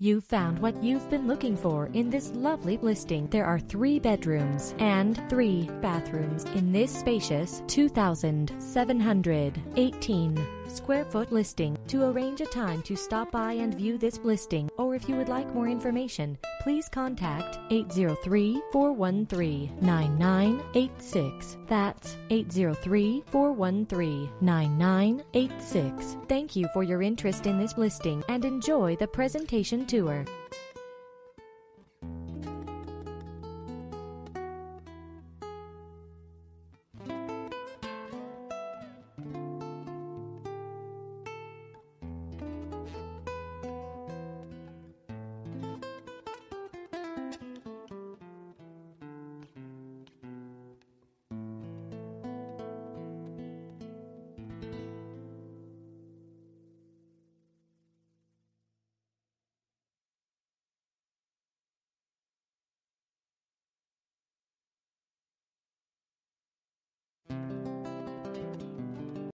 You found what you've been looking for in this lovely listing. There are three bedrooms and three bathrooms in this spacious 2,718 square foot listing. To arrange a time to stop by and view this listing, or if you would like more information, please contact 803 413 9986. That's 803 413 9986. Thank you for your interest in this listing and enjoy the presentation tour.